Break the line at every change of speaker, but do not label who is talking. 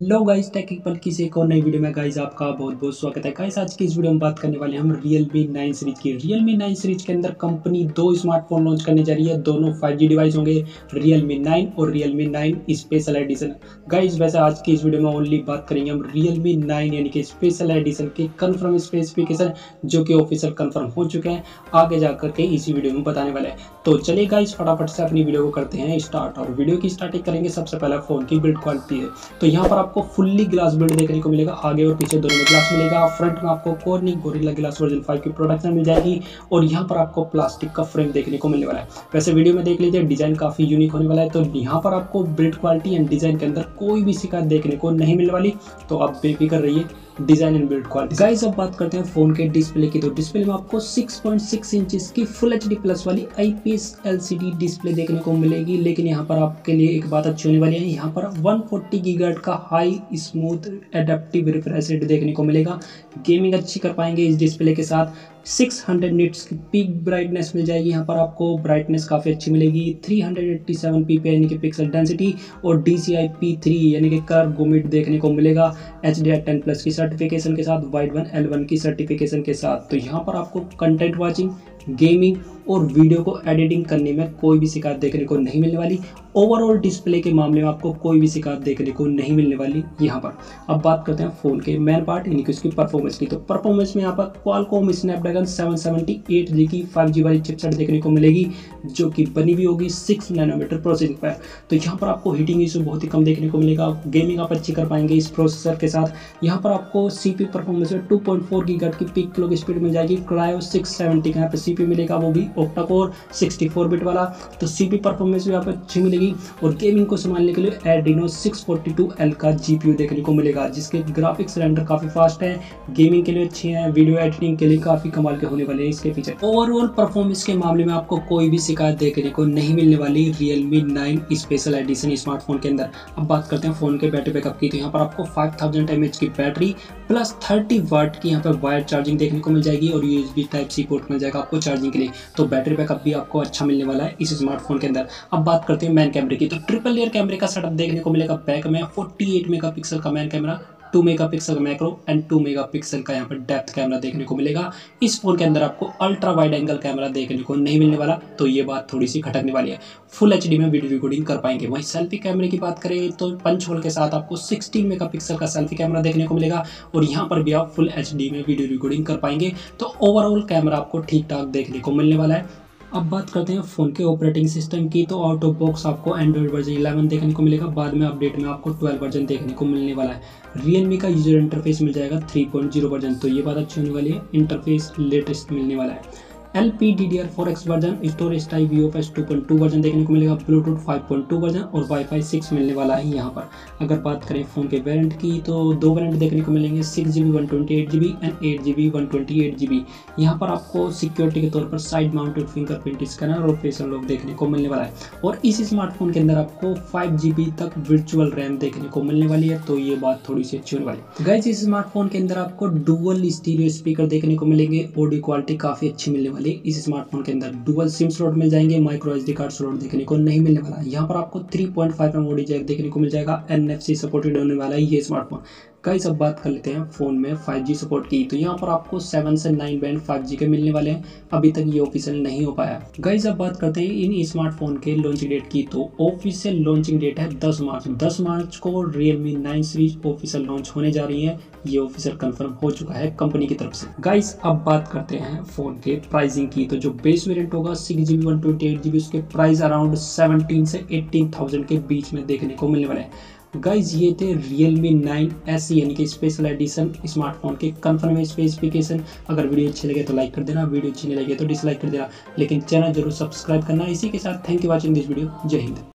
Hello guys technical किसी एक और नई वीडियो में गाइस आपका बहुत बहुत स्वागत है। गाइस आज की इस वीडियो में बात करने वाले हम Realme 9 सीरीज़ की। Realme 9 सीरीज़ के अंदर कंपनी दो स्मार्टफ़ोन लॉन्च करने जा रही है, दोनों 5G डिवाइस होंगे, Realme 9 और Realme 9 स्पेशल एडिशन गाइस वैसे आज की इस वीडियो में ओनली बात करेंगे हम Realme 9 यानी कि स्पेशल एडिशन के कन्फर्म स्पेसिफिकेशन जो कि ऑफिशियल कन्फर्म हो चुके हैं। आगे जाकर के इसी वीडियो में बताने वाले हैं। तो चलिए गाइस फटाफट से अपनी वीडियो को करते हैं स्टार्ट और वीडियो की स्टार्टिंग करेंगे, सबसे पहले फ़ोन की बिल्ड क्वालिटी है। तो यहाँ पर आपको फुल्ली ग्लास बिल्ड देखने को मिलेगा। आगे और पीछे दोनों में ग्लास मिलेगा। फ्रंट में आपको कॉर्निंग गोरिल्ला ग्लास वर्जन 5 की प्रोडक्शन मिल जाएगी और यहाँ पर आपको प्लास्टिक का फ्रेम देखने को मिलने वाला है। वैसे वीडियो में देख लीजिए डिज़ाइन काफ़ी यूनिक होने वाला है। तो यहाँ पर आपको बिल्ड क्वालिटी एंड डिज़ाइन के अंदर कोई भी शिकायत देखने को नहीं मिलने वाली। तो आप बेफिक्र रहिए। Design and build quality guys अब बात करते हैं फ़ोन के डिस्प्ले की। तो डिस्प्ले में आपको 6.6 इंचेस की फुल एचडी प्लस वाली आईपीएस एलसीडी डिस्प्ले देखने को मिलेगी। लेकिन यहाँ पर आपके लिए एक बात अच्छी होने वाली है। यहाँ पर 140 फोर्टी का high smooth adaptive refresh rate देखने को मिलेगा। गेमिंग अच्छी कर पाएँगे इस डिस्प्ले के साथ। 600 निट्स की पिक ब्राइटनेस मिल जाएगी। यहाँ पर आपको ब्राइटनेस काफ़ी अच्छी मिलेगी। 387 पीपी यानी कि पिक्सल डेंसिटी और D C I P three यानी कि कर गोमिट देखने को मिलेगा। एच डी टेन प्लस की सर्टिफिकेशन के साथ वाइड वन एल वन की सर्टिफिकेशन के साथ। तो यहाँ पर आपको कंटेंट वाचिंग गेमिंग और वीडियो को एडिटिंग करने में कोई भी शिकायत देखने को नहीं मिलने वाली। ओवरऑल डिस्प्ले के मामले में आपको कोई भी शिकायत देखने को नहीं मिलने वाली यहाँ पर। अब बात करते हैं फ़ोन के मेन पार्ट यानी कि उसकी परफॉर्मेंस की। तो परफॉर्मेंस में यहाँ पर क्वालकॉम स्नैपड्रैगन 778 जी की 5G वाली चिपसेट देखने को मिलेगी, जो कि बनी हुई होगी सिक्स नैनोमीटर प्रोसेसिंग पर। तो यहाँ पर आपको हीटिंग इशू बहुत ही कम देखने को मिलेगा। गेमिंग आप अच्छी कर पाएँगे इस प्रोसेसर के साथ। यहाँ पर आपको सीपी परफॉर्मेंस में टू पॉइंट की पिक क्लॉक स्पीड मिल जाएगी। क्रायो सिक्स सेवेंटी का यहाँ पर सी मिलेगा वो भी ओक्टा कोर सिक्सटी बिट वाला। तो सीपी परफॉर्मेंस भी पर अच्छी मिलेगी और गेमिंग को संभालने के लिए एडिनो 642L का जीपीयू देखने को मिलेगा, जिसके ग्राफिक्स रेंडर काफ़ी फास्ट है गेमिंग के लिए अच्छे हैं वीडियो एडिटिंग के लिए काफ़ी कमाल के होने वाले हैं इसके फीचर ओवरऑल परफॉर्मेंस के मामले में आपको कोई भी शिकायत देखने को नहीं मिलने वाली Realme nine special edition smartphone के अंदर। अब बात करते हैं फ़ोन के बैटरी बैकअप की। तो यहाँ पर आपको फाइव थाउज़ेंड की बैटरी प्लस थर्टी वाट की यहाँ पर वायर चार्जिंग देखने को मिल जाएगी और यूएसबी टाइप सी पोर्ट मिल जाएगा आपको। चार्जिंग के लिए। तो बैटरी बैकअप भी आपको अच्छा मिलने वाला है इस स्मार्टफ़ोन के अंदर। अब बात करते हैं मैन कैमरे की। तो ट्रिपल लेयर कैमरे का सेटअप देखने को मिलेगा। बैक में फोर्टी एट का मैन कैमरा 2 मेगापिक्सल का macro and two mega pixel का यहाँ पर डेप्थ कैमरा देखने को मिलेगा। इस फ़ोन के अंदर आपको अल्ट्रा वाइड एंगल कैमरा देखने को नहीं मिलने वाला तो ये बात थोड़ी सी खटकने वाली है। फुल एचडी में वीडियो रिकॉर्डिंग कर पाएँगे। वहीं सेल्फी कैमरे की बात करें तो पंच होल के साथ आपको सिक्सटीन मेगा का सेल्फी कैमरा देखने को मिलेगा और यहाँ पर भी आप फुल एचडी में वीडियो रिकॉर्डिंग कर पाएँगे। तो ओवरऑल कैमरा आपको ठीक ठाक देखने को मिलने वाला है। अब बात करते हैं फ़ोन के ऑपरेटिंग सिस्टम की। तो आउट ऑफ़ बॉक्स आपको एंड्रॉइड वर्जन 11 देखने को मिलेगा। बाद में अपडेट में आपको 12 वर्जन देखने को मिलने वाला है। रियलमी का यूज़र इंटरफेस मिल जाएगा 3.0 वर्जन तो ये बात अच्छी होने वाली है। इंटरफेस लेटेस्ट मिलने वाला है। L P D D R four X version storage type V S two point two version देखने को मिलेगा Bluetooth five point two version और वाईफाई सिक्स मिलने वाला है यहाँ पर। अगर बात करें फ़ोन के वेरिएंट की तो दो वेरिएंट देखने को मिलेंगे six G B one twenty eight G B and eight G B one twenty eight G B यहाँ पर आपको सिक्योरिटी के तौर पर साइड माउंटेड फिंगरप्रिंट स्कैनर और फेशियल लॉक देखने को मिलने वाला है। और इस स्मार्टफ़ोन के अंदर आपको फाइव जी बी तक वर्चुअल रैम देखने को मिलने वाली है तो ये बात थोड़ी सी अच्छी होने वाली है। गाइज़ इस स्मार्टफ़ोन के अंदर आपको डुअल स्टीरियो स्पीकर देखने को मिलेंगे ऑडियो क्वालिटी काफ़ी अच्छी मिलने वाली है इस स्मार्टफ़ोन के अंदर डुअल सिम स्लॉट मिल जाएँगे माइक्रो एच कार्ड स्लॉट देखने को नहीं मिलने वाला। यहाँ पर आपको 3.5 पॉइंट एम जैक देखने को मिल जाएगा एनएफसी सपोर्टेड होने वाला है ये स्मार्टफ़ोन कई सब बात कर लेते हैं फ़ोन में 5G सपोर्ट की। तो यहाँ पर आपको 7 से 9 बैंड 5G के मिलने वाले हैं। अभी तक ये ऑफिशियल नहीं हो पाया। गाइस अब बात करते हैं इन स्मार्टफ़ोन के लॉन्चिंग डेट की। तो ऑफिशियल लॉन्चिंग डेट है 10 मार्च। 10 मार्च को Realme 9 सीरीज़ ऑफिशियल लॉन्च होने जा रही है। ये ऑफिशियल कंफर्म हो चुका है कंपनी की तरफ़ से। गाइस अब बात करते हैं फ़ोन के प्राइसिंग की। तो जो बेस वेरिएंट होगा six GB one twenty eight GB उसके प्राइस अराउंड सेवनटीन से एटीन थाउज़ेंड के बीच में देखने को मिलने वाले हैं। गाइज़ ये थे Realme 9 एस यानी कि स्पेशल एडिशन स्मार्टफ़ोन के कन्फर्म स्पेसिफिकेशन अगर वीडियो अच्छी लगे तो लाइक कर देना, वीडियो अच्छी नहीं लगे तो डिसलाइक कर देना। लेकिन चैनल ज़रूर सब्सक्राइब करना। इसी के साथ thank you watching this video जय हिंद।